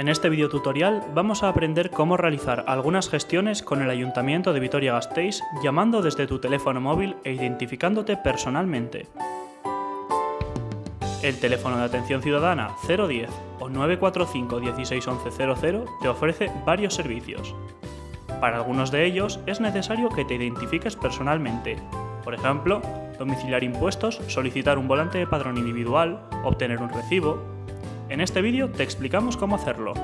En este videotutorial vamos a aprender cómo realizar algunas gestiones con el Ayuntamiento de Vitoria-Gasteiz llamando desde tu teléfono móvil e identificándote personalmente. El teléfono de atención ciudadana 010 o 945 16 te ofrece varios servicios. Para algunos de ellos es necesario que te identifiques personalmente, por ejemplo, domiciliar impuestos, solicitar un volante de padrón individual, obtener un recibo, en este vídeo te explicamos cómo hacerlo.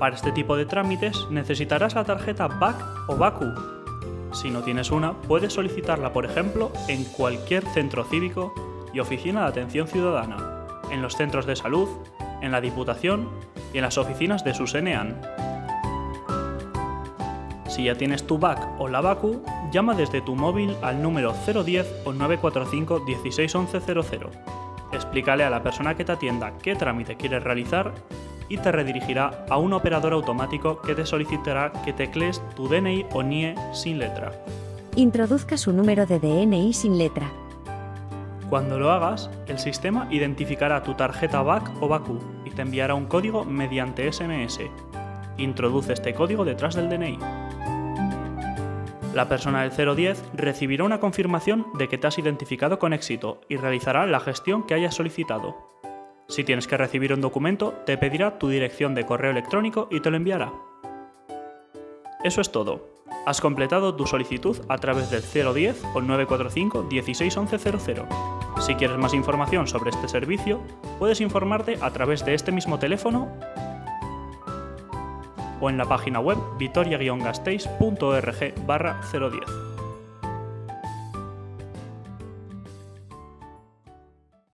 Para este tipo de trámites necesitarás la tarjeta BAC o BACU. Si no tienes una, puedes solicitarla, por ejemplo, en cualquier centro cívico y oficina de atención ciudadana, en los centros de salud, en la Diputación y en las oficinas de su SENEAN. Si ya tienes tu BAC o la BACU, llama desde tu móvil al número 010 o 945 161100 explícale a la persona que te atienda qué trámite quieres realizar y te redirigirá a un operador automático que te solicitará que teclees tu DNI o NIE sin letra. Introduzca su número de DNI sin letra. Cuando lo hagas, el sistema identificará tu tarjeta BAC o BACU y te enviará un código mediante SMS. Introduce este código detrás del DNI. La persona del 010 recibirá una confirmación de que te has identificado con éxito y realizará la gestión que hayas solicitado. Si tienes que recibir un documento, te pedirá tu dirección de correo electrónico y te lo enviará. Eso es todo. Has completado tu solicitud a través del 010 o 945 161100. Si quieres más información sobre este servicio, puedes informarte a través de este mismo teléfono o en la página web vitoria-gasteiz.org 010.